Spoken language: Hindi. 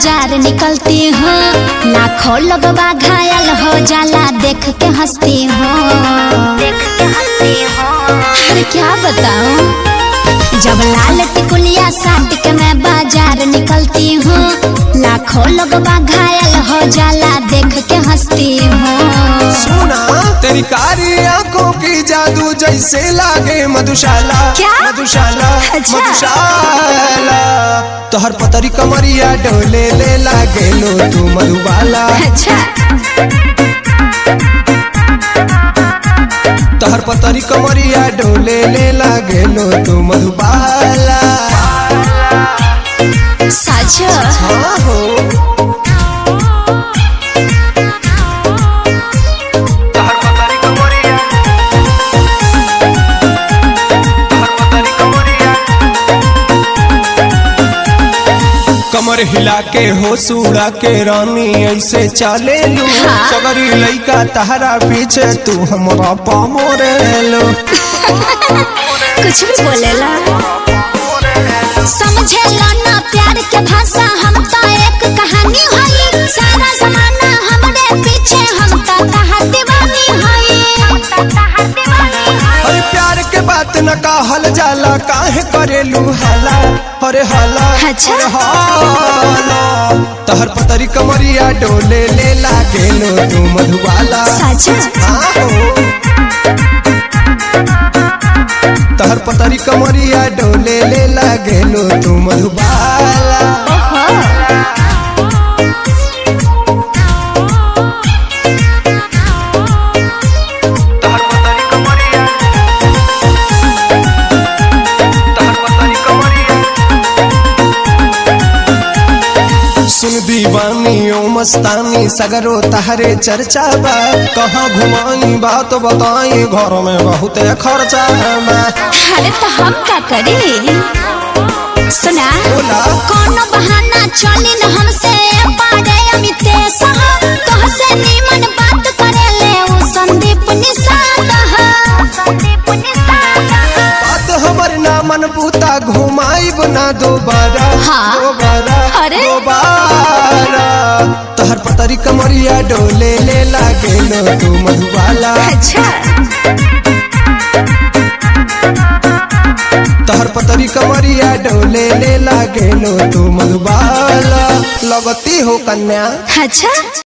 निकलती हूँ। लाखों लोगवा घायल हो जाला देख के हंसती हूँ। देख के हंसती हूँ। अरे क्या बताऊँ? जब लाल टिकुलिया साट के मैं बाज़ार निकलती हूँ लाखों लोगवा घायल हो जाला देख के हंसती हूँ। सुना तेरी कारी आँखों की जादू जैसे लागे मधुशाला। क्या? मधुशाला अच्छा। मधुशाला। तोहर पतरी कमरिया डोले ले लागे लो तू मधुबाला अच्छा। तोहर पतरी कमरिया डोले ले लागे लो तू मधुबाला साजा। हाँ हो। कमर हिला के हो सूड़ा के रानी ऐसे चाले लू। हाँ। सगरी लइका तहरा पीछे तू हमरा पामोरे लो। कुछ भी बोलेला समझेला ना प्यार के भाषा हम तो एक बात न कहल जाला काहे करेलू हाला? अरे हाला अच्छा। हाला। तहर पतरी कमरिया डोले ले लागे लो तू मधुबाला। तहर पतरी कमरिया डोले ले लागे लो तू मधुबाला। दीवानी ओ मस्तानी सगरो तहरे चर्चा बा। कहाँ घुमाई बात बताई घर में बहुत खर्चा बा। अरे तो हम का करी? सुना बोला। कोनो बहाना चली न हमसे पाड़े अमितेश तोहसे नीमन बात करेले उ संदीप निषाद संदीप निषाद बात हमर ना मन पूता घुमाई बना दोबारा। हाँ। दोबारा कमरिया डोले ले लागे लो तू मधुबाला अच्छा। तहर पतरी कमरिया डोले ले लागे लो तू मधुबाला लगती हो कन्या। अच्छा।